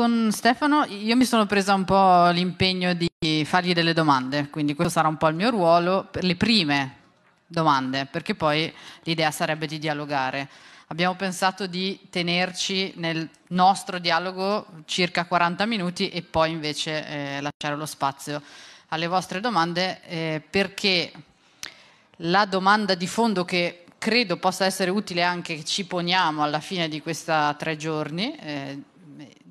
con Stefano io mi sono presa un po' l'impegno di fargli delle domande, quindi questo sarà un po' il mio ruolo per le prime domande, perché poi l'idea sarebbe di dialogare. Abbiamo pensato di tenerci nel nostro dialogo circa 40 minuti e poi invece eh, lasciare lo spazio alle vostre domande eh, perché la domanda di fondo che credo possa essere utile anche che ci poniamo alla fine di questi tre giorni, eh,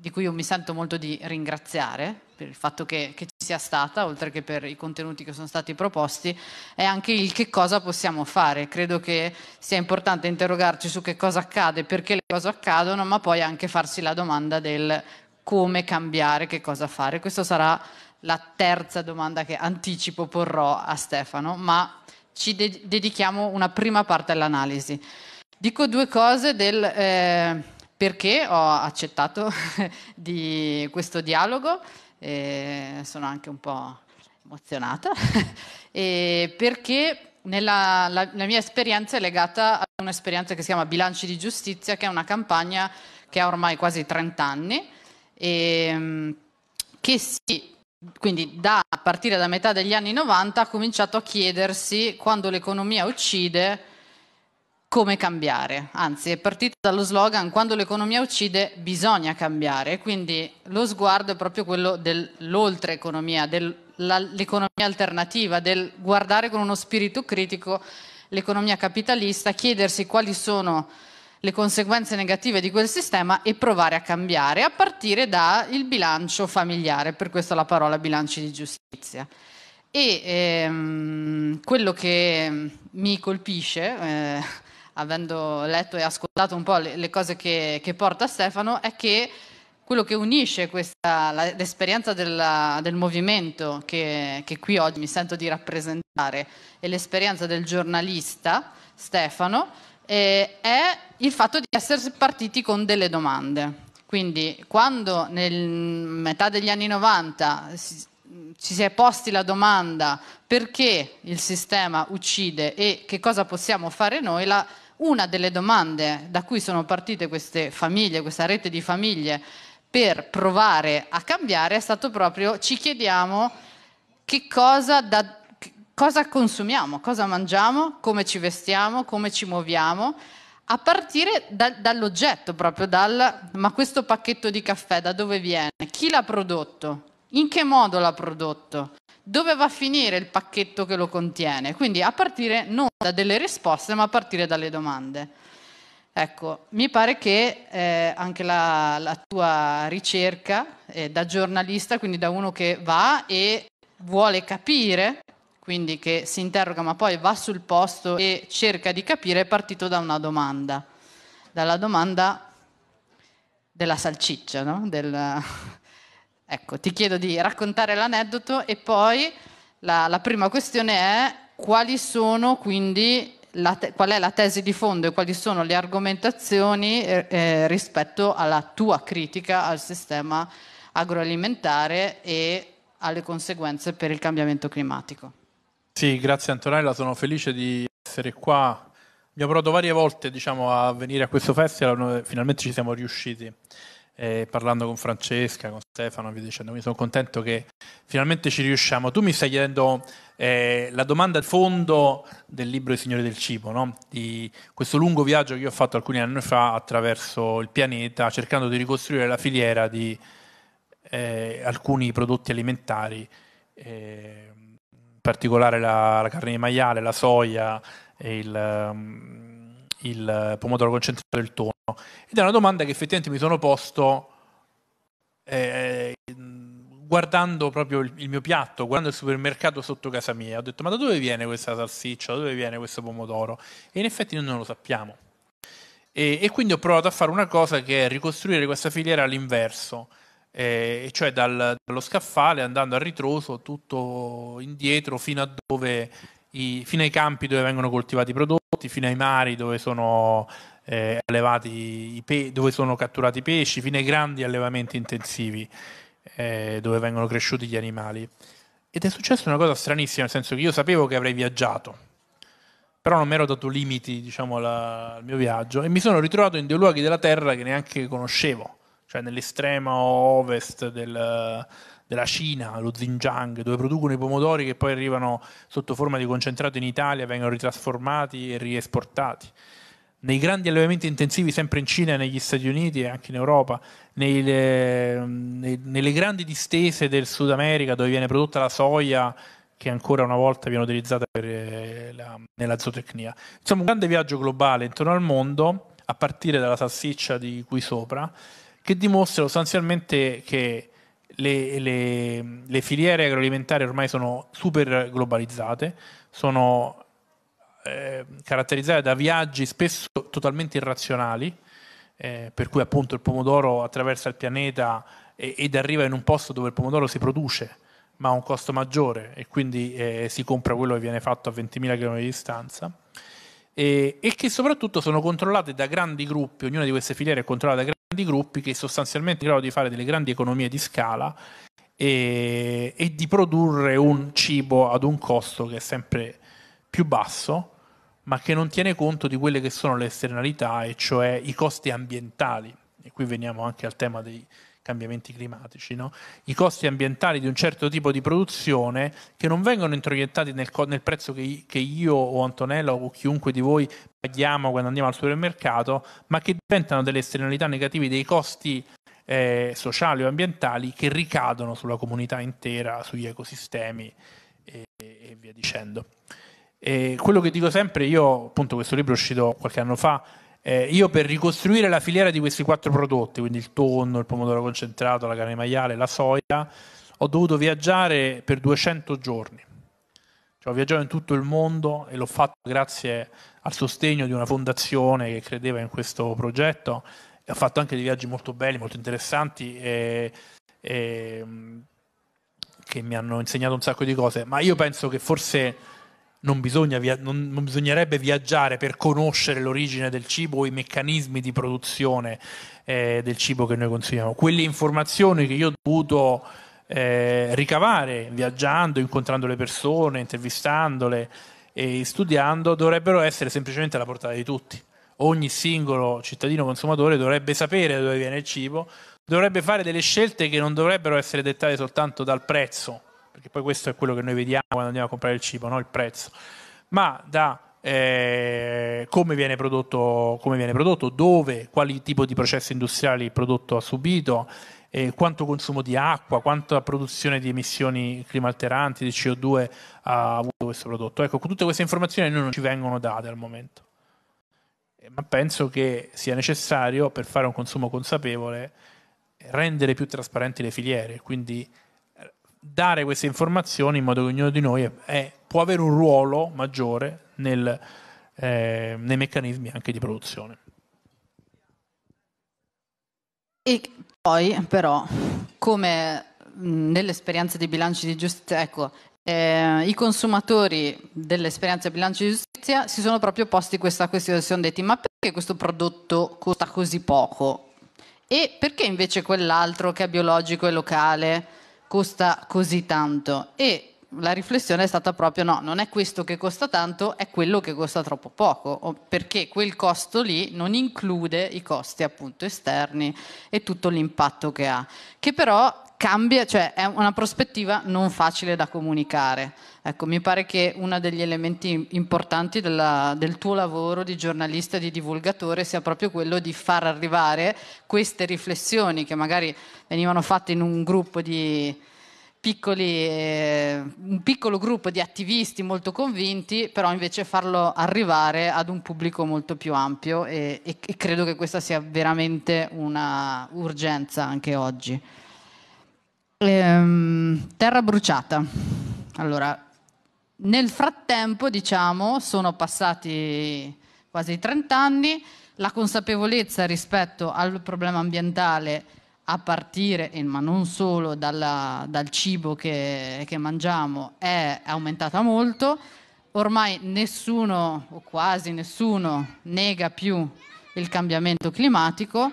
di cui io mi sento molto di ringraziare per il fatto che, che, ci sia stata, oltre che per i contenuti che sono stati proposti, è anche il che cosa possiamo fare. Credo che sia importante interrogarci su che cosa accade, perché le cose accadono, ma poi anche farsi la domanda del come cambiare, che cosa fare. Questa sarà la terza domanda che anticipo porrò a Stefano, ma ci de- dedichiamo una prima parte all'analisi. Dico due cose del eh, perché ho accettato di questo dialogo, eh, sono anche un po' emozionata, e perché nella, la, la, mia esperienza è legata a un'esperienza che si chiama Bilanci di Giustizia, che è una campagna che ha ormai quasi 30 anni e mm, che si quindi da, a partire da metà degli anni 90 ha cominciato a chiedersi quando l'economia uccide come cambiare, anzi è partito dallo slogan quando l'economia uccide bisogna cambiare, quindi lo sguardo è proprio quello dell'oltre economia, dell'economia alternativa, del guardare con uno spirito critico l'economia capitalista, chiedersi quali sono le conseguenze negative di quel sistema e provare a cambiare, a partire dal bilancio familiare, per questo la parola bilanci di giustizia. E ehm, quello che mi colpisce, eh, avendo letto e ascoltato un po' le, le cose che, che, porta Stefano, è che quello che unisce questa, la, l'esperienza della, del movimento che, che qui oggi mi sento di rappresentare e l'esperienza del giornalista Stefano, eh, è il fatto di essere partiti con delle domande. Quindi quando nel metà degli anni 90 si, ci si è posti la domanda perché il sistema uccide e che cosa possiamo fare noi, la, una delle domande da cui sono partite queste famiglie, questa rete di famiglie, per provare a cambiare è stato proprio ci chiediamo che cosa da, cosa consumiamo, cosa mangiamo, come ci vestiamo, come ci muoviamo, a partire da, dall'oggetto proprio, dal ma questo pacchetto di caffè da dove viene? Chi l'ha prodotto? In che modo l'ha prodotto? Dove va a finire il pacchetto che lo contiene? Quindi a partire non da delle risposte, ma a partire dalle domande. Ecco, mi pare che eh, anche la, la, tua ricerca eh, da giornalista, quindi da uno che va e vuole capire quindi che si interroga ma poi va sul posto e cerca di capire, è partito da una domanda, dalla domanda della salciccia, no? Del... Ecco, ti chiedo di raccontare l'aneddoto e poi la, la prima questione è quali sono quindi te- qual è la tesi di fondo e quali sono le argomentazioni eh, eh, rispetto alla tua critica al sistema agroalimentare e alle conseguenze per il cambiamento climatico. Sì, grazie Antonella, sono felice di essere qua. Abbiamo provato varie volte diciamo, a venire a questo festival, finalmente ci siamo riusciti. Eh, parlando con Francesca, con Stefano, vi dicendo, mi sono contento che finalmente ci riusciamo. Tu mi stai chiedendo eh, la domanda di fondo del libro I Signori del Cibo, no? di questo lungo viaggio che io ho fatto alcuni anni fa attraverso il pianeta, cercando di ricostruire la filiera di eh, alcuni prodotti alimentari. Eh, particolare la, la carne di maiale, la soia, il, um, il pomodoro concentrato il tonno. Ed è una domanda che effettivamente mi sono posto eh, guardando proprio il, il, mio piatto, guardando il supermercato sotto casa mia. Ho detto, ma da dove viene questa salsiccia? Da dove viene questo pomodoro? E in effetti noi non lo sappiamo. E, e quindi ho provato a fare una cosa che è ricostruire questa filiera all'inverso eh, cioè dal, dallo scaffale andando a ritroso tutto indietro fino, i, fino ai campi dove vengono coltivati i prodotti, fino ai mari dove sono eh, pe- dove sono catturati i pesci, fino ai grandi allevamenti intensivi eh, dove vengono cresciuti gli animali. Ed è successa una cosa stranissima, nel senso che io sapevo che avrei viaggiato, però non mi ero dato limiti diciamo, alla, al mio viaggio e mi sono ritrovato in dei luoghi della terra che neanche conoscevo cioè nell'estremo ovest del, della Cina, lo Xinjiang, dove producono i pomodori che poi arrivano sotto forma di concentrato in Italia, vengono ritrasformati e riesportati. Nei grandi allevamenti intensivi sempre in Cina, negli Stati Uniti e anche in Europa, nei, nelle grandi distese del Sud America dove viene prodotta la soia che ancora una volta viene utilizzata eh, la, nella zootecnia. Insomma, un grande viaggio globale intorno al mondo, a partire dalla salsiccia di qui sopra, che dimostra sostanzialmente che le, le, le, filiere agroalimentari ormai sono super globalizzate, sono eh, caratterizzate da viaggi spesso totalmente irrazionali, eh, per cui appunto il pomodoro attraversa il pianeta e, ed arriva in un posto dove il pomodoro si produce, ma ha un costo maggiore e quindi eh, si compra quello che viene fatto a 20.000 km di distanza. E, e che soprattutto sono controllate da grandi gruppi, ognuna di queste filiere è controllata da grandi gruppi che sostanzialmente in grado di fare delle grandi economie di scala e, e di produrre un cibo ad un costo che è sempre più basso, ma che non tiene conto di quelle che sono le esternalità, e cioè i costi ambientali. E qui veniamo anche al tema dei cambiamenti climatici, no? i costi ambientali di un certo tipo di produzione che non vengono introiettati nel, nel prezzo che, che, io o Antonella o chiunque di voi paghiamo quando andiamo al supermercato, ma che diventano delle esternalità negative dei costi eh, sociali o ambientali che ricadono sulla comunità intera, sugli ecosistemi e, e via dicendo. E quello che dico sempre, io appunto questo libro è uscito qualche anno fa, eh, io per ricostruire la filiera di questi quattro prodotti, quindi il tonno, il pomodoro concentrato, la carne maiale, la soia, ho dovuto viaggiare per 200 giorni. Cioè, ho viaggiato in tutto il mondo e l'ho fatto grazie al sostegno di una fondazione che credeva in questo progetto e ho fatto anche dei viaggi molto belli, molto interessanti e, e, che mi hanno insegnato un sacco di cose, ma io penso che forse non, bisogna non, non, bisognerebbe viaggiare per conoscere l'origine del cibo o i meccanismi di produzione eh, del cibo che noi consumiamo. Quelle informazioni che io ho dovuto eh, ricavare viaggiando, incontrando le persone, intervistandole e studiando, dovrebbero essere semplicemente alla portata di tutti. Ogni singolo cittadino consumatore dovrebbe sapere da dove viene il cibo, dovrebbe fare delle scelte che non dovrebbero essere dettate soltanto dal prezzo perché poi questo è quello che noi vediamo quando andiamo a comprare il cibo, no? il prezzo, ma da eh, come, viene prodotto, come, viene prodotto, dove, quali tipo di processi industriali il prodotto ha subito, eh, quanto consumo di acqua, quanta produzione di emissioni climalteranti, di CO2 ha avuto questo prodotto. Ecco, tutte queste informazioni noi non ci vengono date al momento, eh, ma penso che sia necessario per fare un consumo consapevole rendere più trasparenti le filiere, quindi dare queste informazioni in modo che ognuno di noi è, può avere un ruolo maggiore nel, eh, nei meccanismi anche di produzione. E poi però, come nell'esperienza di bilanci di giustizia, ecco, eh, i consumatori dell'esperienza di bilanci di giustizia si sono proprio posti questa questione, si sono detti ma perché questo prodotto costa così poco? E perché invece quell'altro che è biologico e locale costa così tanto. E la riflessione è stata proprio no, non è questo che costa tanto, è quello che costa troppo poco, perché quel costo lì non include i costi appunto esterni e tutto l'impatto che ha, che però cambia, cioè è una prospettiva non facile da comunicare. Ecco, mi pare che uno degli elementi importanti della, del tuo lavoro di giornalista e di divulgatore sia proprio quello di far arrivare queste riflessioni che magari venivano fatte in un gruppo di piccoli, eh, un piccolo gruppo di attivisti molto convinti, però invece farlo arrivare ad un pubblico molto più ampio e, e, e credo che questa sia veramente una urgenza anche oggi. Ehm, terra bruciata. Allora, nel frattempo, diciamo, sono passati quasi 30 anni, la consapevolezza rispetto al problema ambientale a partire, ma non solo dalla, dal cibo che, che mangiamo, è aumentata molto. Ormai nessuno, o quasi nessuno, nega più il cambiamento climatico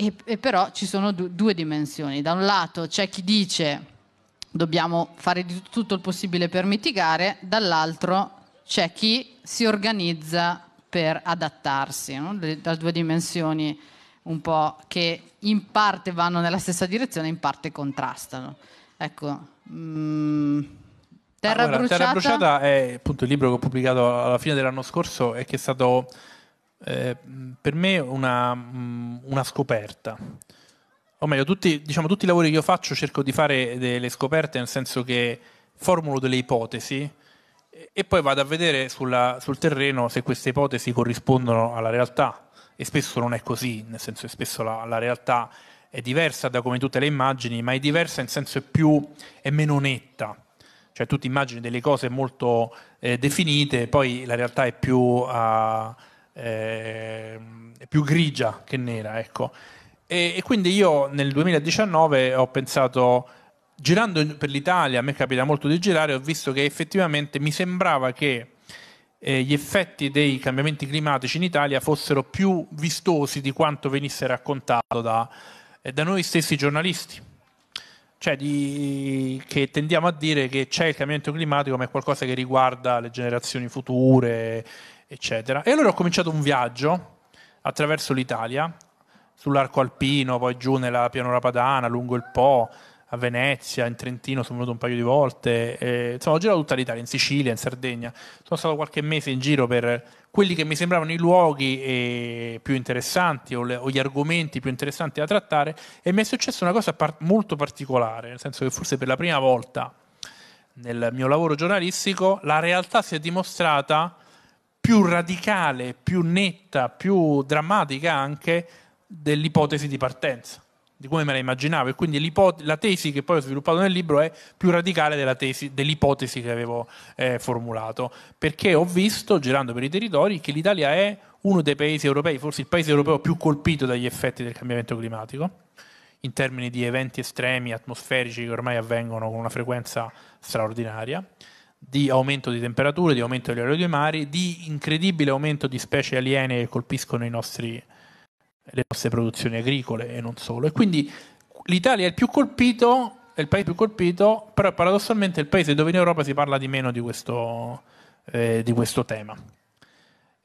e, e però ci sono du- due dimensioni. Da un lato c'è chi dice dobbiamo fare di tutto il possibile per mitigare, dall'altro c'è chi si organizza per adattarsi, no? da due dimensioni un po' che in parte vanno nella stessa direzione, in parte contrastano. Ecco, mm, Terra, ah, guarda, bruciata. Terra bruciata è appunto il libro che ho pubblicato alla fine dell'anno scorso e che è stato eh, per me una, mm, una, scoperta. O meglio, tutti, diciamo, tutti i lavori che io faccio cerco di fare delle scoperte nel senso che formulo delle ipotesi e poi vado a vedere sulla, sul terreno se queste ipotesi corrispondono alla realtà e spesso non è così, nel senso che spesso la, la realtà è diversa da come tutte le immagini, ma è diversa in senso più è meno netta. Cioè tu ti immagini delle cose molto eh, definite, poi la realtà è più, uh, eh, più grigia che nera, ecco. E, e quindi io nel 2019 ho pensato girando per l'Italia, a me capita molto di girare, ho visto che effettivamente mi sembrava che eh, gli effetti dei cambiamenti climatici in Italia fossero più vistosi di quanto venisse raccontato da, eh, da noi stessi giornalisti. Cioè di, che tendiamo a dire che c'è il cambiamento climatico ma è qualcosa che riguarda le generazioni future, eccetera. E allora ho cominciato un viaggio attraverso l'Italia, sull'arco alpino, poi giù nella pianura padana, lungo il Po, a Venezia, in Trentino sono venuto un paio di volte, e, insomma ho girato tutta l'Italia, in Sicilia, in Sardegna, sono stato qualche mese in giro per quelli che mi sembravano i luoghi eh, più interessanti o, le, o, gli argomenti più interessanti da trattare e mi è successa una cosa par- molto particolare, nel senso che forse per la prima volta nel mio lavoro giornalistico la realtà si è dimostrata più radicale, più netta, più drammatica anche dell'ipotesi di partenza di come me la immaginavo. E quindi la tesi che poi ho sviluppato nel libro è più radicale tesi, dell'ipotesi che avevo eh, formulato. Perché ho visto girando per i territori che l'Italia è uno dei paesi europei, forse il paese europeo più colpito dagli effetti del cambiamento climatico in termini di eventi estremi atmosferici che ormai avvengono con una frequenza straordinaria di aumento di temperature, di aumento dei livelli dei mari, di incredibile aumento di specie aliene che colpiscono i nostri le nostre produzioni agricole e non solo. E quindi l'Italia è il più colpito, è il paese più colpito, però paradossalmente è il paese dove in Europa si parla di meno di questo, eh, di questo tema.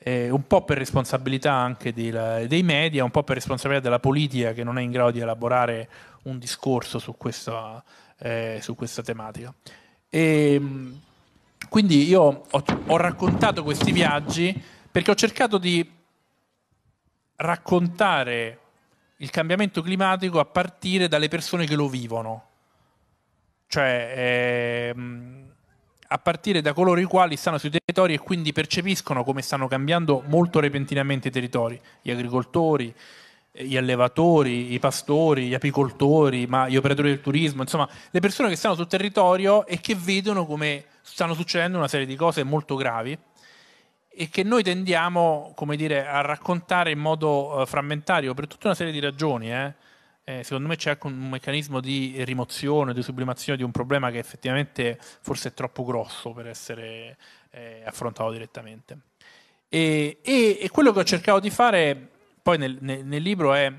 Eh, un po' per responsabilità anche di, dei media, un po' per responsabilità della politica che non è in grado di elaborare un discorso su questa, eh, su questa tematica. E, quindi io ho, ho raccontato questi viaggi perché ho cercato di raccontare il cambiamento climatico a partire dalle persone che lo vivono, cioè ehm, a partire da coloro i quali stanno sui territori e quindi percepiscono come stanno cambiando molto repentinamente i territori, gli agricoltori, gli allevatori, i pastori, gli apicoltori, ma gli operatori del turismo, insomma, le persone che stanno sul territorio e che vedono come stanno succedendo una serie di cose molto gravi e che noi tendiamo come dire, a raccontare in modo uh, frammentario per tutta una serie di ragioni. Eh. Eh, secondo me c'è anche un meccanismo di rimozione, di sublimazione di un problema che effettivamente forse è troppo grosso per essere eh, affrontato direttamente. E, e, e, quello che ho cercato di fare poi nel, nel, nel libro è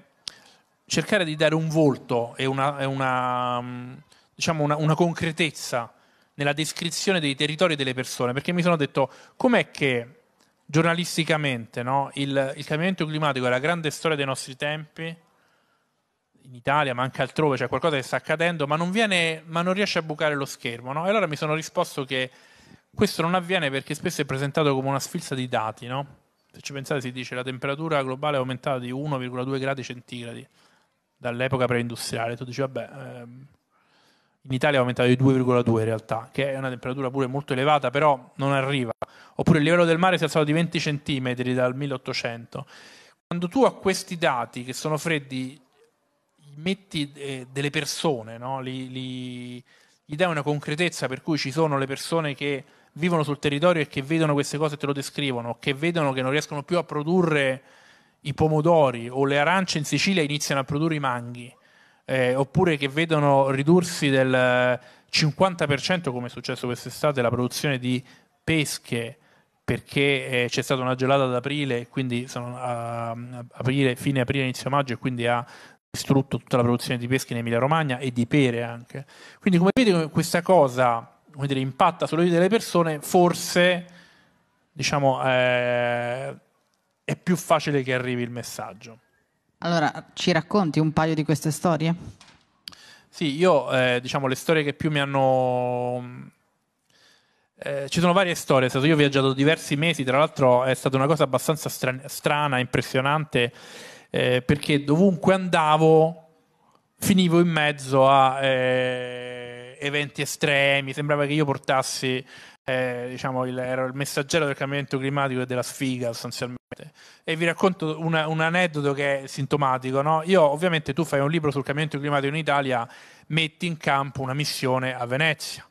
cercare di dare un volto e una, una, diciamo una, una concretezza nella descrizione dei territori delle persone, perché mi sono detto com'è che giornalisticamente no? il, il, cambiamento climatico è la grande storia dei nostri tempi, in Italia ma anche altrove c'è qualcosa che sta accadendo, ma non, viene, ma non riesce a bucare lo schermo. No? E allora mi sono risposto che questo non avviene perché spesso è presentato come una sfilza di dati. No? Se ci pensate si dice che la temperatura globale è aumentata di 1,2 gradi centigradi dall'epoca preindustriale. Tu dici vabbè... Ehm, in Italia è aumentato di 2,2 in realtà, che è una temperatura pure molto elevata, però non arriva. Oppure il livello del mare si è alzato di 20 cm dal 1800. Quando tu a questi dati, che sono freddi, metti eh, delle persone, no? li, li, gli dai una concretezza per cui ci sono le persone che vivono sul territorio e che vedono queste cose e te lo descrivono, che vedono che non riescono più a produrre i pomodori o le arance in Sicilia iniziano a produrre i manghi eh, oppure che vedono ridursi del 50% come è successo quest'estate la produzione di pesche perché eh, c'è stata una gelata ad aprile, quindi sono a, a aprile, fine aprile, inizio maggio e quindi ha distrutto tutta la produzione di pesche in Emilia Romagna e di pere anche. Quindi come vedi questa cosa come dire, impatta sulla vita delle persone, forse diciamo, eh, è più facile che arrivi il messaggio. Allora, ci racconti un paio di queste storie? Sì, io eh, diciamo le storie che più mi hanno eh, ci sono varie storie, io ho viaggiato diversi mesi, tra l'altro è stata una cosa abbastanza strana, strana impressionante, eh, perché dovunque andavo finivo in mezzo a eh, eventi estremi, sembrava che io portassi, eh, diciamo, il, ero il messaggero del cambiamento climatico e della sfiga sostanzialmente. E vi racconto una, un aneddoto che è sintomatico. No? Io ovviamente tu fai un libro sul cambiamento climatico in Italia, metti in campo una missione a Venezia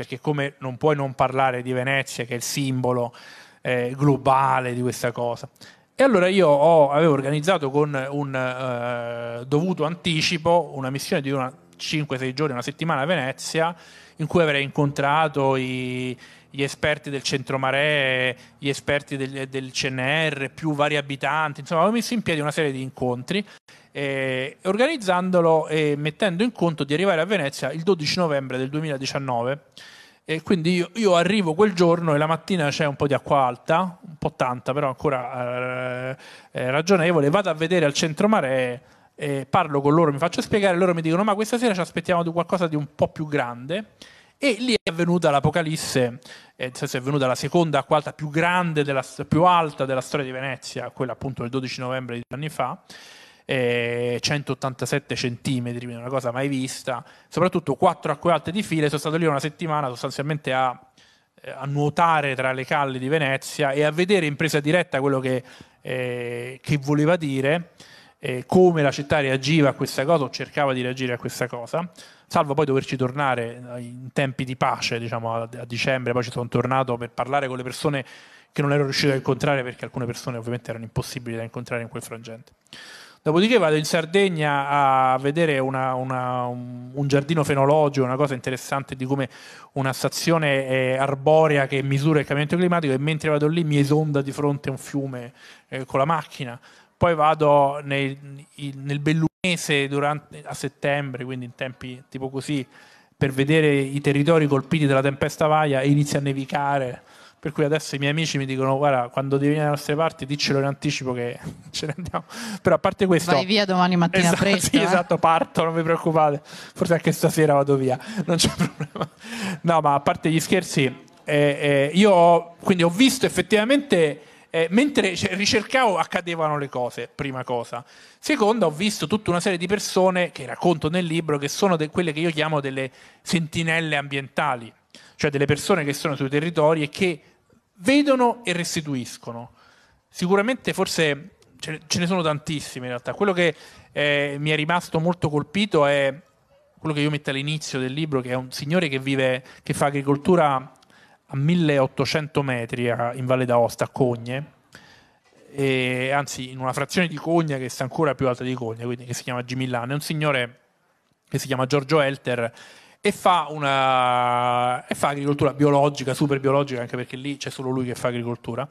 perché come non puoi non parlare di Venezia, che è il simbolo eh, globale di questa cosa. E allora io ho, avevo organizzato con un eh, dovuto anticipo una missione di 5-6 giorni, una settimana a Venezia, in cui avrei incontrato i, gli esperti del centro mare, gli esperti del, del, CNR, più vari abitanti, insomma avevo messo in piedi una serie di incontri, eh, organizzandolo e mettendo in conto di arrivare a Venezia il 12 novembre del 2019 e quindi io, io, arrivo quel giorno e la mattina c'è un po' di acqua alta, un po' tanta, però ancora eh, eh, ragionevole. Vado a vedere al centro mare, eh, parlo con loro, mi faccio spiegare. Loro mi dicono: Ma questa sera ci aspettiamo qualcosa di un po' più grande. E lì è avvenuta l'Apocalisse, eh, è venuta la seconda acqua alta più grande, della, più alta della storia di Venezia, quella appunto del 12 novembre di anni fa eh, 187 centimetri, una cosa mai vista, soprattutto quattro acque alte di file, sono stato lì una settimana sostanzialmente a, eh, a nuotare tra le calli di Venezia e a vedere in presa diretta quello che, eh, che voleva dire, eh, come la città reagiva a questa cosa o cercava di reagire a questa cosa, salvo poi doverci tornare in tempi di pace, diciamo a, a dicembre, poi ci sono tornato per parlare con le persone che non ero riuscito a incontrare perché alcune persone ovviamente erano impossibili da incontrare in quel frangente. Dopodiché vado in Sardegna a vedere una, una, un giardino fenologico, una cosa interessante di come una stazione eh, arborea che misura il cambiamento climatico e mentre vado lì mi esonda di fronte a un fiume eh, con la macchina. Poi vado nel, nel Bellunese durante, a settembre, quindi in tempi tipo così, per vedere i territori colpiti dalla tempesta Vaia e inizia a nevicare per cui adesso i miei amici mi dicono: Guarda, quando devi venire dalle nostre parti, diccelo in anticipo che ce ne andiamo. Però a parte questo. Vai via domani mattina esatto, presto. Sì, eh? esatto, parto, non vi preoccupate. Forse anche stasera vado via, non c'è problema. No, ma a parte gli scherzi, eh, eh, io quindi ho visto effettivamente. Eh, mentre ricercavo accadevano le cose, prima cosa. Seconda, ho visto tutta una serie di persone che racconto nel libro che sono de- quelle che io chiamo delle sentinelle ambientali, cioè delle persone che sono sui territori e che vedono e restituiscono. Sicuramente forse ce ne sono tantissime in realtà. Quello che eh, mi è rimasto molto colpito è quello che io metto all'inizio del libro, che è un signore che vive, che fa agricoltura a 1800 metri a, in Valle d'Aosta, a Cogne, e, anzi in una frazione di Cogna che sta ancora più alta di Cogna, quindi che si chiama Gimillano. È un signore che si chiama Giorgio Elter e fa, una, e fa agricoltura biologica, super biologica, anche perché lì c'è solo lui che fa agricoltura.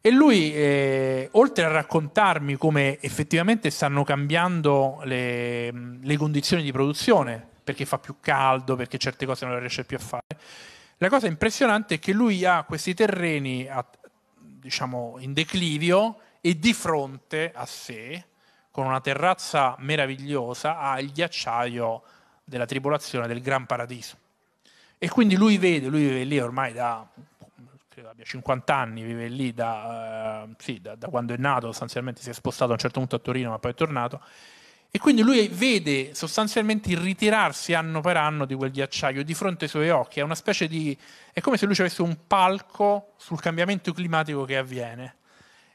E lui, eh, oltre a raccontarmi come effettivamente stanno cambiando le, le, condizioni di produzione, perché fa più caldo, perché certe cose non le riesce più a fare, la cosa impressionante è che lui ha questi terreni a, diciamo, in declivio e di fronte a sé, con una terrazza meravigliosa, ha il ghiacciaio della tripolazione del Gran Paradiso. E quindi lui vede, lui vive lì ormai da, credo abbia 50 anni, vive lì da, uh, sì, da, da, quando è nato, sostanzialmente si è spostato a un certo punto a Torino ma poi è tornato, e quindi lui vede sostanzialmente il ritirarsi anno per anno di quel ghiacciaio di fronte ai suoi occhi, è una specie di... è come se lui avesse un palco sul cambiamento climatico che avviene.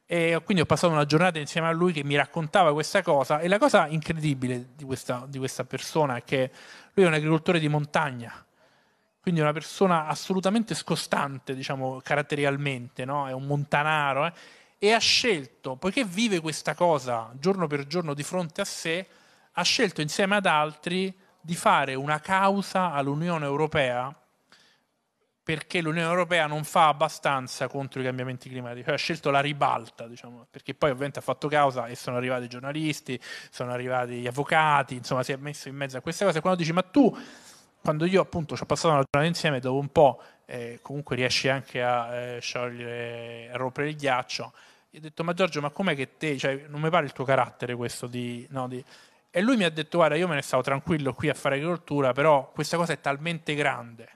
E quindi ho passato una giornata insieme a lui che mi raccontava questa cosa e la cosa incredibile di questa, di questa persona è che lui è un agricoltore di montagna, quindi è una persona assolutamente scostante, diciamo, caratterialmente, no? è un montanaro, eh? E ha scelto, poiché vive questa cosa giorno per giorno di fronte a sé, ha scelto insieme ad altri di fare una causa all'Unione Europea perché l'Unione Europea non fa abbastanza contro i cambiamenti climatici, cioè ha scelto la ribalta, diciamo, perché poi ovviamente ha fatto causa e sono arrivati i giornalisti, sono arrivati gli avvocati, insomma si è messo in mezzo a queste cose. Quando dici ma tu, quando io appunto ci ho passato una giornata insieme, dopo un po' eh, comunque riesci anche a eh, sciogliere, a rompere il ghiaccio, Gli ho detto, ma Giorgio, ma com'è che te, cioè, non mi pare il tuo carattere questo di, no, di... E lui mi ha detto, guarda, io me ne stavo tranquillo qui a fare agricoltura, però questa cosa è talmente grande,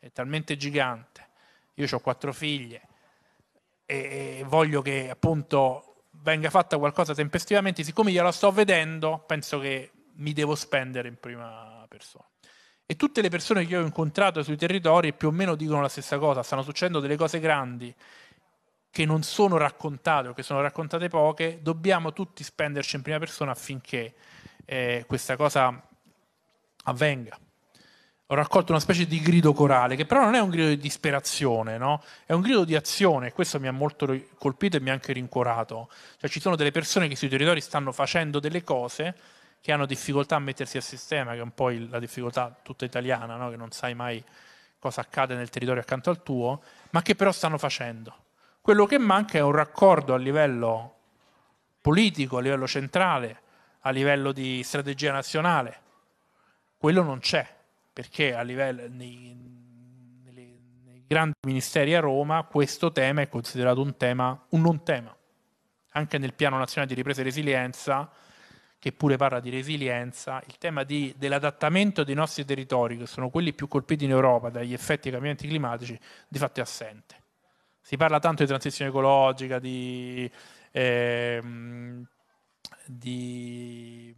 è talmente gigante. Io ho quattro figlie e voglio che appunto venga fatta qualcosa tempestivamente, siccome gliela sto vedendo, penso che mi devo spendere in prima persona. E tutte le persone che ho incontrato sui territori più o meno dicono la stessa cosa, stanno succedendo delle cose grandi che non sono raccontate o che sono raccontate poche, dobbiamo tutti spenderci in prima persona affinché eh, questa cosa avvenga. Ho raccolto una specie di grido corale, che però non è un grido di disperazione, no? è un grido di azione, questo mi ha molto colpito e mi ha anche rincuorato. Cioè ci sono delle persone che sui territori stanno facendo delle cose che hanno difficoltà a mettersi a sistema, che è un po' la difficoltà tutta italiana, no? che non sai mai cosa accade nel territorio accanto al tuo, ma che però stanno facendo. Quello che manca è un raccordo a livello politico, a livello centrale, a livello di strategia nazionale. Quello non c'è, perché a livello, nei, nei, nei grandi ministeri a Roma questo tema è considerato un tema, un non tema. Anche nel piano nazionale di ripresa e resilienza, che pure parla di resilienza, il tema di, dell'adattamento dei nostri territori, che sono quelli più colpiti in Europa dagli effetti dei cambiamenti climatici, di fatto è assente. Si parla tanto di transizione ecologica, di, eh, di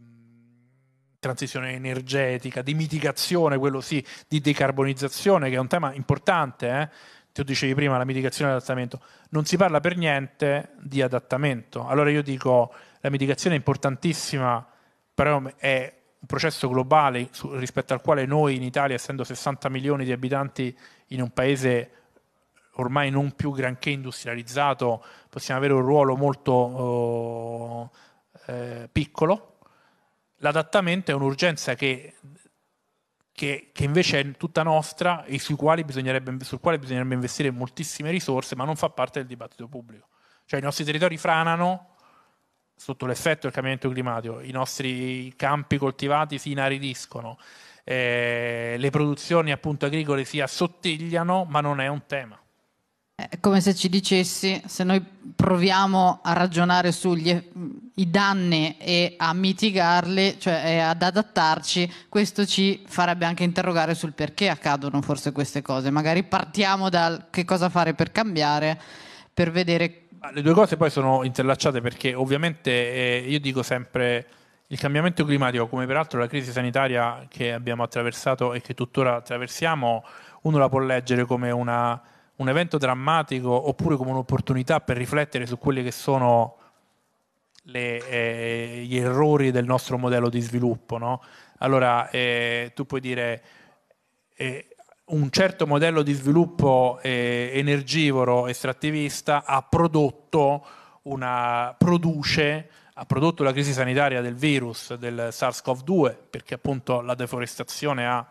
transizione energetica, di mitigazione, quello sì, di decarbonizzazione, che è un tema importante. Eh? Tu dicevi prima la mitigazione e l'adattamento. Non si parla per niente di adattamento. Allora io dico, la mitigazione è importantissima, però è un processo globale rispetto al quale noi in Italia, essendo 60 milioni di abitanti in un paese ormai non più granché industrializzato, possiamo avere un ruolo molto eh, piccolo. L'adattamento è un'urgenza che, che, che, invece è tutta nostra e sul quale, bisognerebbe investire moltissime risorse, ma non fa parte del dibattito pubblico. Cioè i nostri territori franano sotto l'effetto del cambiamento climatico, i nostri campi coltivati si inaridiscono, eh, le produzioni appunto agricole si assottigliano, ma non è un tema. È come se ci dicessi, se noi proviamo a ragionare sugli danni e a mitigarli, cioè ad adattarci, questo ci farebbe anche interrogare sul perché accadono forse queste cose. Magari partiamo dal che cosa fare per cambiare, per vedere... Le due cose poi sono interlacciate perché ovviamente eh, io dico sempre il cambiamento climatico, come peraltro la crisi sanitaria che abbiamo attraversato e che tuttora attraversiamo, uno la può leggere come una un evento drammatico oppure come un'opportunità per riflettere su quelli che sono le, eh, gli errori del nostro modello di sviluppo. No? Allora, eh, tu puoi dire eh, un certo modello di sviluppo eh, energivoro, estrattivista, ha prodotto una, produce, ha prodotto la crisi sanitaria del virus, del SARS-CoV-2, perché appunto la deforestazione ha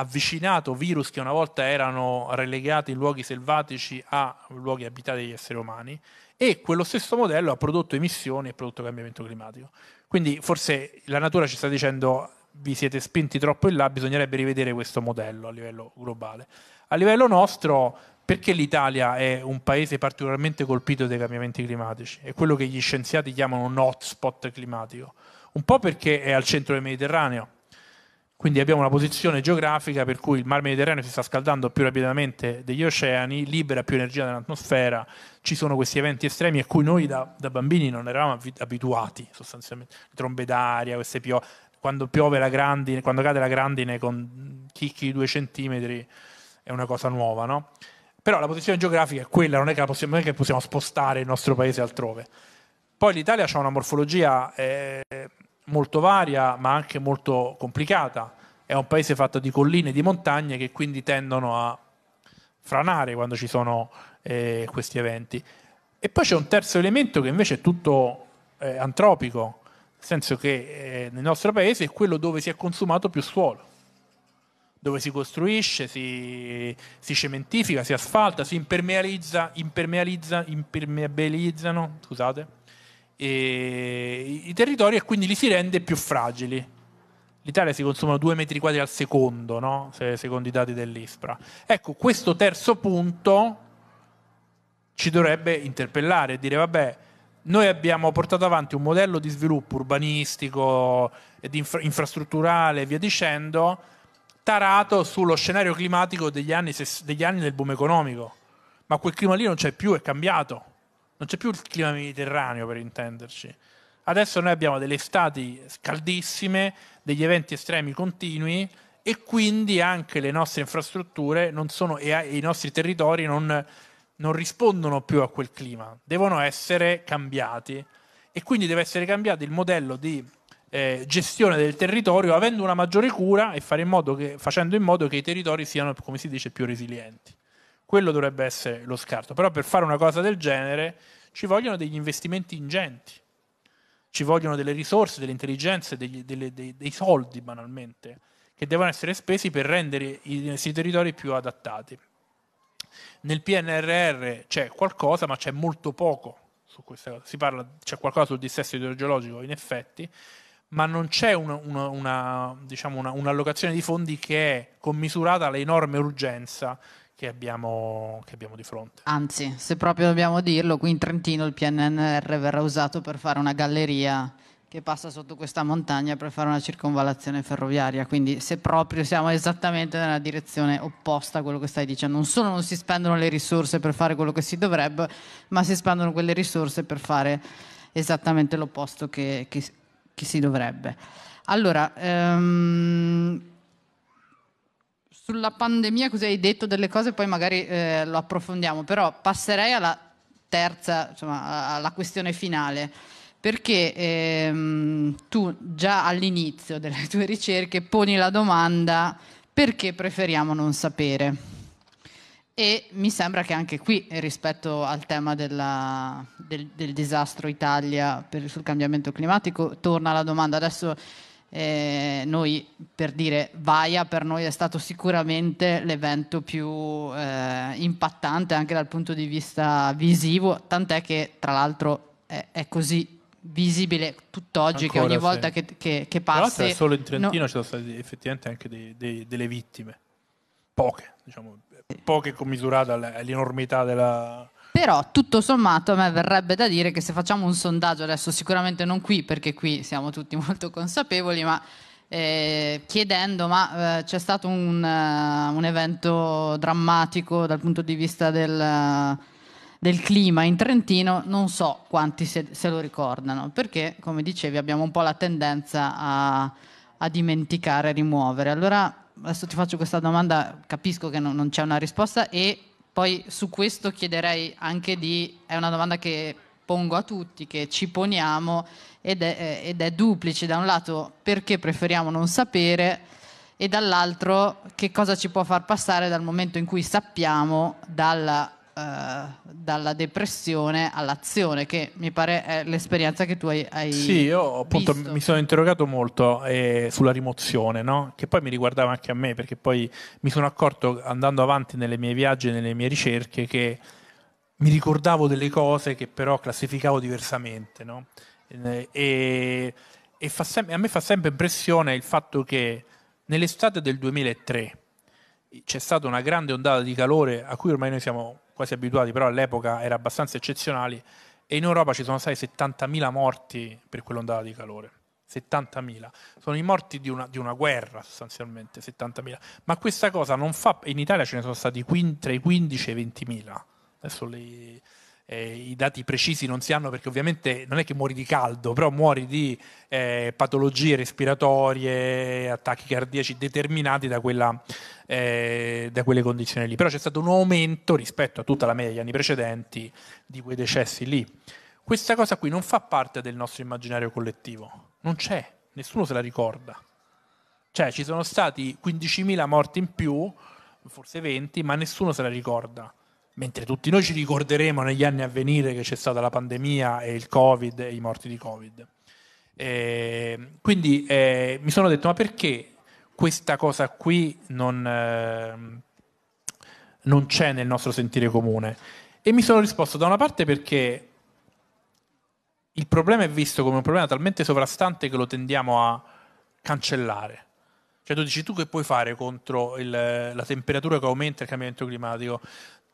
avvicinato virus che una volta erano relegati in luoghi selvatici a luoghi abitati dagli esseri umani e quello stesso modello ha prodotto emissioni e prodotto cambiamento climatico. Quindi forse la natura ci sta dicendo vi siete spinti troppo in là, bisognerebbe rivedere questo modello a livello globale. A livello nostro, perché l'Italia è un paese particolarmente colpito dai cambiamenti climatici? È quello che gli scienziati chiamano un hotspot climatico. Un po' perché è al centro del Mediterraneo, quindi abbiamo una posizione geografica per cui il mar Mediterraneo si sta scaldando più rapidamente degli oceani, libera più energia dall'atmosfera, ci sono questi eventi estremi a cui noi da, da bambini non eravamo abituati, sostanzialmente. Trombe d'aria, queste piove, quando piove la grandine, quando cade la grandine con chicchi di due centimetri è una cosa nuova, no? Però la posizione geografica è quella, non è che, possiamo, non è che possiamo spostare il nostro paese altrove. Poi l'Italia ha una morfologia... Eh, molto varia ma anche molto complicata. È un paese fatto di colline e di montagne che quindi tendono a franare quando ci sono eh, questi eventi. E poi c'è un terzo elemento che invece è tutto eh, antropico, nel senso che eh, nel nostro paese è quello dove si è consumato più suolo, dove si costruisce, si, si cementifica, si asfalta, si impermeabilizza, impermeabilizza, impermeabilizzano, scusate, e i territori e quindi li si rende più fragili. L'Italia si consumano 2 metri quadri al secondo, no? Se, secondo i dati dell'ISPRA. Ecco, questo terzo punto ci dovrebbe interpellare e dire vabbè, noi abbiamo portato avanti un modello di sviluppo urbanistico e infra- infrastrutturale e via dicendo, tarato sullo scenario climatico degli anni, degli anni del boom economico. Ma quel clima lì non c'è più, è cambiato. Non c'è più il clima mediterraneo per intenderci. Adesso noi abbiamo delle estati caldissime, degli eventi estremi continui e quindi anche le nostre infrastrutture sono, e i nostri territori non, non rispondono più a quel clima, devono essere cambiati e quindi deve essere cambiato il modello di eh, gestione del territorio avendo una maggiore cura e in che, facendo in modo che i territori siano, come si dice, più resilienti. Quello dovrebbe essere lo scarto. Però per fare una cosa del genere ci vogliono degli investimenti ingenti, ci vogliono delle risorse, delle intelligenze, degli, delle, dei, dei, soldi banalmente, che devono essere spesi per rendere i, i territori più adattati. Nel PNRR c'è qualcosa, ma c'è molto poco su questa cosa. Si parla, c'è qualcosa sul dissesto idrogeologico, in effetti, ma non c'è una, una, una, diciamo un'allocazione di fondi che è commisurata all'enorme urgenza che abbiamo, che abbiamo, di fronte. Anzi, se proprio dobbiamo dirlo, qui in Trentino il PNNR verrà usato per fare una galleria che passa sotto questa montagna per fare una circonvallazione ferroviaria. Quindi se proprio siamo esattamente nella direzione opposta a quello che stai dicendo, non solo non si spendono le risorse per fare quello che si dovrebbe, ma si spendono quelle risorse per fare esattamente l'opposto che, che, che si dovrebbe. Allora, um, sulla pandemia così hai detto delle cose, poi magari eh, lo approfondiamo, però passerei alla terza, insomma, alla questione finale perché ehm, tu già all'inizio delle tue ricerche poni la domanda perché preferiamo non sapere. E mi sembra che anche qui, rispetto al tema della, del, del, disastro Italia per, sul cambiamento climatico, torna la domanda. Adesso eh, noi, per dire, Vaia per noi è stato sicuramente l'evento più eh, impattante anche dal punto di vista visivo, tant'è che tra l'altro è, è così visibile tutt'oggi Ancora, che ogni volta sì. che, che, che passi... Tra solo in Trentino no. ci sono state effettivamente anche dei, dei, delle vittime, poche, diciamo, poche commisurate all'enormità della... Però tutto sommato a me verrebbe da dire che se facciamo un sondaggio, adesso sicuramente non qui perché qui siamo tutti molto consapevoli, ma eh, chiedendo ma eh, c'è stato un, uh, un, evento drammatico dal punto di vista del... Uh, del clima in Trentino, non so quanti se, se, lo ricordano, perché come dicevi abbiamo un po' la tendenza a, a dimenticare, a rimuovere. Allora adesso ti faccio questa domanda, capisco che non, non c'è una risposta e poi su questo chiederei anche di, è una domanda che pongo a tutti, che ci poniamo ed è, ed è duplice. Da un lato perché preferiamo non sapere e dall'altro che cosa ci può far passare dal momento in cui sappiamo dalla eh, dalla depressione all'azione, che mi pare è l'esperienza che tu hai, hai Sì, io appunto visto. mi sono interrogato molto eh, sulla rimozione, no? che poi mi riguardava anche a me, perché poi mi sono accorto andando avanti nelle mie viaggi e nelle mie ricerche che mi ricordavo delle cose che però classificavo diversamente. No? E, e sem- a me fa sempre impressione il fatto che nell'estate del 2003 c'è stata una grande ondata di calore a cui ormai noi siamo quasi abituati, però all'epoca era abbastanza eccezionali e in Europa ci sono stati 70.000 morti per quell'ondata di calore. 70.000. Sono i morti di una, di una guerra sostanzialmente, 70.000. Ma questa cosa non fa... In Italia ce ne sono stati tra i 15 e i 20.000. Adesso le, eh, i dati precisi non si hanno perché ovviamente non è che muori di caldo, però muori di eh, patologie respiratorie, attacchi cardiaci determinati da, quella, eh, da, quelle condizioni lì. Però c'è stato un aumento rispetto a tutta la media degli anni precedenti di quei decessi lì. Questa cosa qui non fa parte del nostro immaginario collettivo, non c'è, nessuno se la ricorda. Cioè ci sono stati 15.000 morti in più, forse 20, ma nessuno se la ricorda mentre tutti noi ci ricorderemo negli anni a venire che c'è stata la pandemia e il Covid e i morti di Covid. Eh, quindi eh, mi sono detto, ma perché questa cosa qui non, eh, non c'è nel nostro sentire comune? E mi sono risposto da una parte perché il problema è visto come un problema talmente sovrastante che lo tendiamo a cancellare. Cioè tu dici tu che puoi fare contro il, la temperatura che aumenta e il cambiamento climatico?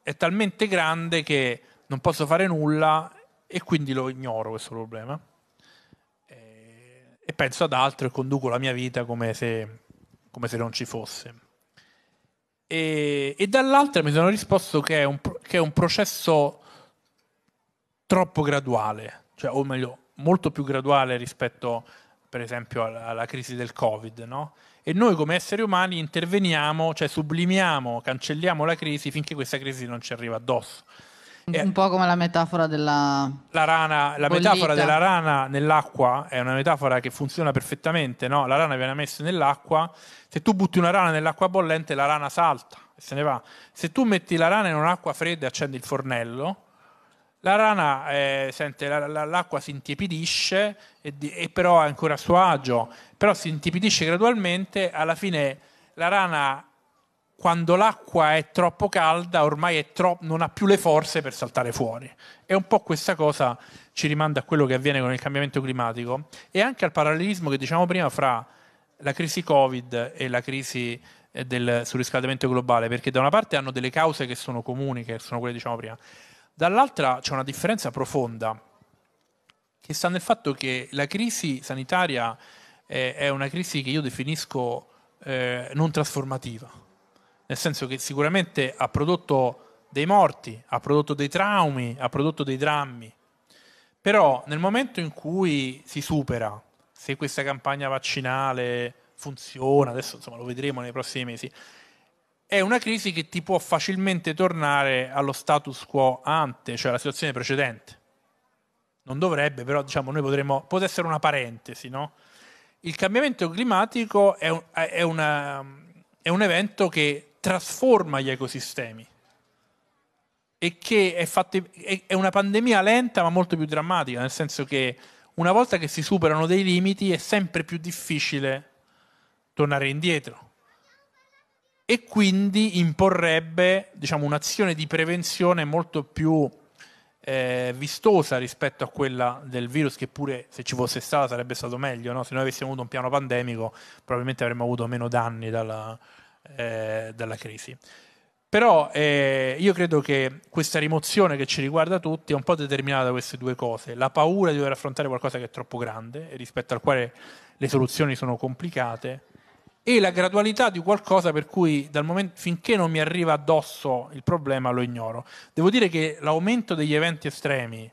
È talmente grande che non posso fare nulla e quindi lo ignoro questo problema e, penso ad altro e conduco la mia vita come se, come se non ci fosse. E, e, dall'altra mi sono risposto che è un, che è un processo troppo graduale, cioè, o meglio, molto più graduale rispetto per esempio alla, alla crisi del Covid, no? E noi come esseri umani interveniamo, cioè sublimiamo, cancelliamo la crisi finché questa crisi non ci arriva addosso. Un po' come la metafora della la rana, la metafora della rana nell'acqua è una metafora che funziona perfettamente, no? La rana viene messa nell'acqua, se tu butti una rana nell'acqua bollente la rana salta e se ne va. Se tu metti la rana in un'acqua fredda e accendi il fornello, la rana eh, sente la, la, l'acqua si intiepidisce e, e, però è ancora a suo agio, però si intiepidisce gradualmente, alla fine la rana quando l'acqua è troppo calda ormai tro- non ha più le forze per saltare fuori. E un po' questa cosa ci rimanda a quello che avviene con il cambiamento climatico e anche al parallelismo che diciamo prima fra la crisi Covid e la crisi eh, del surriscaldamento globale, perché da una parte hanno delle cause che sono comuni, che sono quelle diciamo prima, dall'altra c'è una differenza profonda che sta nel fatto che la crisi sanitaria è, una crisi che io definisco eh, non trasformativa. Nel senso che sicuramente ha prodotto dei morti, ha prodotto dei traumi, ha prodotto dei drammi, però nel momento in cui si supera, se questa campagna vaccinale funziona, adesso insomma, lo vedremo nei prossimi mesi, è una crisi che ti può facilmente tornare allo status quo ante, cioè alla situazione precedente. Non dovrebbe, però diciamo, noi potremmo, può essere una parentesi, no? Il cambiamento climatico è un, è, una, è un evento che trasforma gli ecosistemi e che è, fatti, è, una pandemia lenta ma molto più drammatica, nel senso che una volta che si superano dei limiti è sempre più difficile tornare indietro e quindi imporrebbe diciamo, un'azione di prevenzione molto più eh, vistosa rispetto a quella del virus che pure se ci fosse stata sarebbe stato meglio, no? se noi avessimo avuto un piano pandemico probabilmente avremmo avuto meno danni dalla, eh, dalla crisi. Però eh, io credo che questa rimozione che ci riguarda tutti è un po' determinata da queste due cose, la paura di dover affrontare qualcosa che è troppo grande e rispetto al quale le soluzioni sono complicate e la gradualità di qualcosa per cui momento, finché non mi arriva addosso il problema lo ignoro. Devo dire che l'aumento degli eventi estremi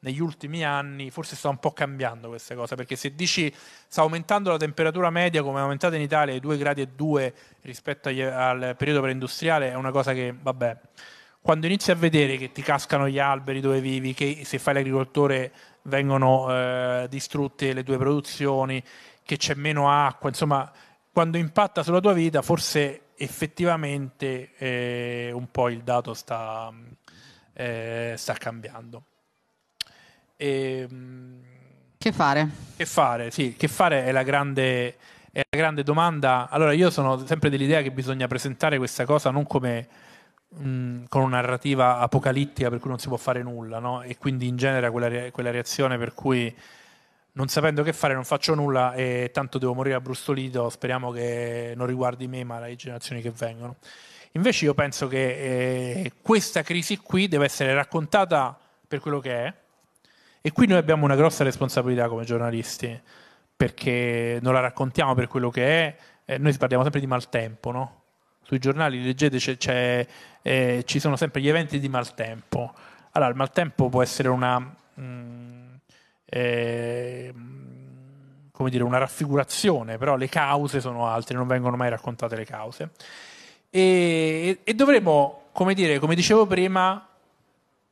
negli ultimi anni forse sta un po' cambiando questa cosa, perché se dici sta aumentando la temperatura media come è aumentata in Italia di 2 gradi 2 rispetto agli, al periodo preindustriale è una cosa che, vabbè, quando inizi a vedere che ti cascano gli alberi dove vivi, che se fai l'agricoltore vengono eh, distrutte le tue produzioni, che c'è meno acqua, insomma, quando impatta sulla tua vita forse effettivamente eh, un po' il dato sta, eh, sta cambiando. E, ehm, che fare? Che fare, sì, che fare è la grande, è la grande domanda. Allora, io sono sempre dell'idea che bisogna presentare questa cosa non come mh, con una narrativa apocalittica per cui non si può fare nulla, no? E quindi in genere quella, quella reazione per cui non sapendo che fare non faccio nulla e tanto devo morire abbrustolito, speriamo che non riguardi me ma le generazioni che vengono. Invece io penso che eh, questa crisi qui deve essere raccontata per quello che è, e qui noi abbiamo una grossa responsabilità come giornalisti, perché non la raccontiamo per quello che è, eh, noi parliamo sempre di maltempo, no? Sui giornali leggete c'è, c'è, eh, ci sono sempre gli eventi di maltempo. Allora, il maltempo può essere una, mh, mm, eh, come dire, una raffigurazione, però le cause sono altre, non vengono mai raccontate le cause. E, e dovremmo, come, dire, come dicevo prima,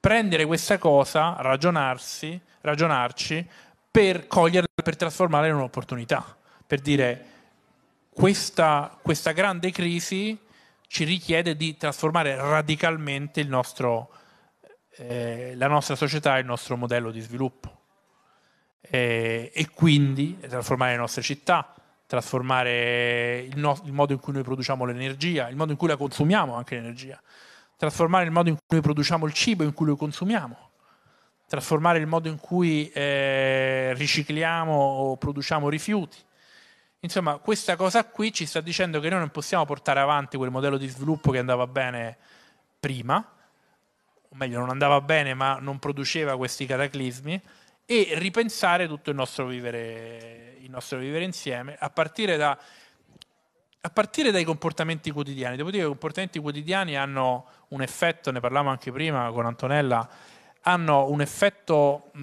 prendere questa cosa, ragionarsi, ragionarci per coglierla, per trasformarla in un'opportunità, per dire questa, questa grande crisi ci richiede di trasformare radicalmente nostro, eh, la nostra società e il nostro modello di sviluppo. Eh, e quindi trasformare le nostre città, trasformare il, no- il, modo in cui noi produciamo l'energia, il modo in cui la consumiamo anche l'energia trasformare il modo in cui noi produciamo il cibo e in cui lo consumiamo, trasformare il modo in cui eh, ricicliamo o produciamo rifiuti. Insomma, questa cosa qui ci sta dicendo che noi non possiamo portare avanti quel modello di sviluppo che andava bene prima, o meglio non andava bene ma non produceva questi cataclismi, e ripensare tutto il nostro vivere, il nostro vivere insieme, a partire, da, a partire dai comportamenti quotidiani. Devo dire che i comportamenti quotidiani hanno un effetto, ne parlavamo anche prima con Antonella, hanno un effetto, mh,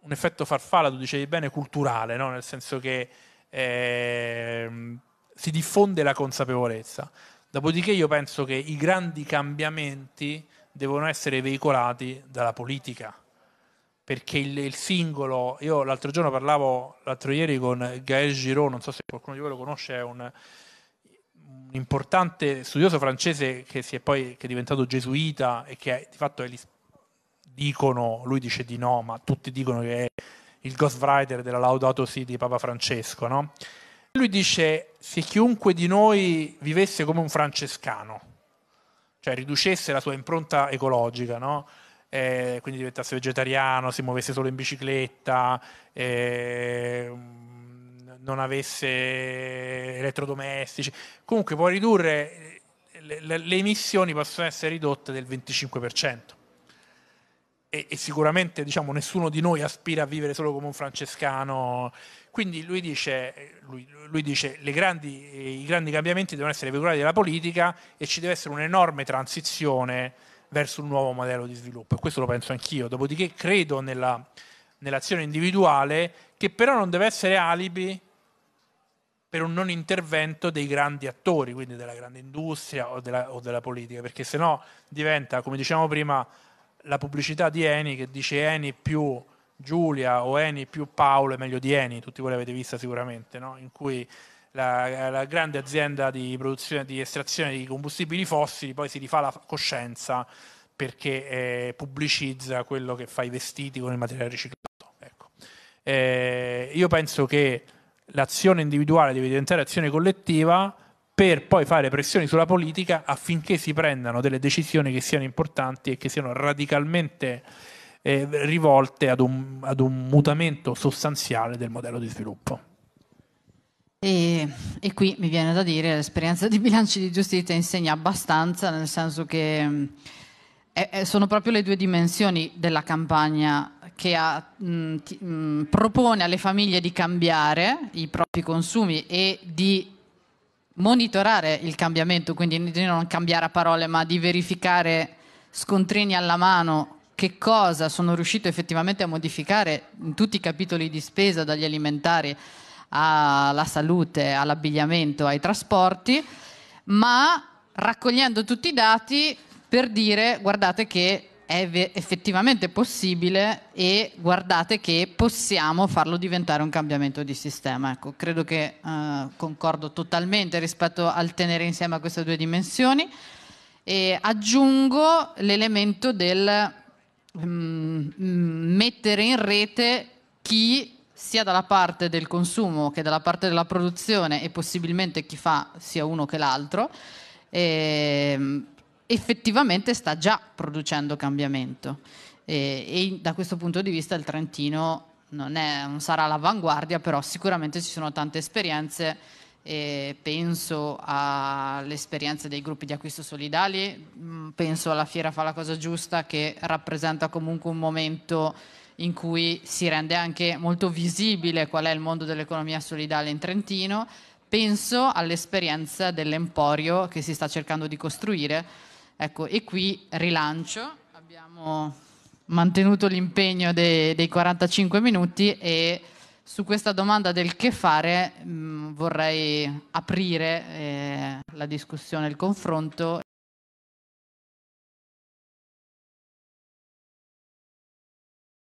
un effetto farfalla, tu dicevi bene, culturale, no? nel senso che eh, si diffonde la consapevolezza. Dopodiché io penso che i grandi cambiamenti devono essere veicolati dalla politica, perché il, il, singolo, io l'altro giorno parlavo, l'altro ieri con Gaël Giraud, non so se qualcuno di voi lo conosce, è un, un importante studioso francese che, è poi, che è diventato gesuita e che è, di fatto è, dicono, lui dice di no, ma tutti dicono che è il ghostwriter della Laudato Si di Papa Francesco, no? Lui dice se chiunque di noi vivesse come un francescano, cioè riducesse la sua impronta ecologica, no? Eh, quindi diventasse vegetariano, si muovesse solo in bicicletta, eh, non avesse elettrodomestici, comunque può ridurre, le, le, le emissioni possono essere ridotte del 25%. E, e, sicuramente diciamo, nessuno di noi aspira a vivere solo come un francescano. Quindi lui dice, lui, lui dice grandi, i grandi cambiamenti devono essere veicolati dalla politica e ci deve essere un'enorme transizione verso un nuovo modello di sviluppo e questo lo penso anch'io, dopodiché credo nella, nell'azione individuale che però non deve essere alibi per un non intervento dei grandi attori, quindi della grande industria o della, o della politica, perché se no diventa, come dicevamo prima, la pubblicità di Eni che dice Eni più Giulia o Eni più Paolo è meglio di Eni, tutti voi l'avete vista sicuramente, no? in cui la, la, grande azienda di produzione di estrazione di combustibili fossili poi si rifà la coscienza perché eh, pubblicizza quello che fa i vestiti con il materiale riciclato. Ecco. Eh, io penso che l'azione individuale deve diventare azione collettiva per poi fare pressioni sulla politica affinché si prendano delle decisioni che siano importanti e che siano radicalmente eh, rivolte ad un, ad un mutamento sostanziale del modello di sviluppo. E, e, qui mi viene da dire che l'esperienza di bilanci di giustizia insegna abbastanza, nel senso che è, sono proprio le due dimensioni della campagna che ha, mh, mm, ti, mh, mm, propone alle famiglie di cambiare i propri consumi e di monitorare il cambiamento, quindi di non cambiare a parole, ma di verificare scontrini alla mano che cosa sono riuscito effettivamente a modificare in tutti i capitoli di spesa, dagli alimentari alla salute, all'abbigliamento, ai trasporti, ma raccogliendo tutti i dati per dire guardate che è effettivamente possibile e guardate che possiamo farlo diventare un cambiamento di sistema. Ecco, credo che eh, concordo totalmente rispetto al tenere insieme queste due dimensioni e aggiungo l'elemento del mm, mettere in rete chi sia dalla parte del consumo che dalla parte della produzione e possibilmente chi fa sia uno che l'altro, eh, effettivamente sta già producendo cambiamento. E, e, da questo punto di vista il Trentino non, è, non sarà all'avanguardia, però sicuramente ci sono tante esperienze. E penso alle esperienze dei gruppi di acquisto solidali, mm, penso alla Fiera Fa la Cosa Giusta che rappresenta comunque un momento in cui si rende anche molto visibile qual è il mondo dell'economia solidale in Trentino. Penso all'esperienza dell'emporio che si sta cercando di costruire. Ecco, e qui rilancio, abbiamo mantenuto l'impegno dei, dei 45 minuti e su questa domanda del che fare mh, vorrei aprire eh, la discussione, il confronto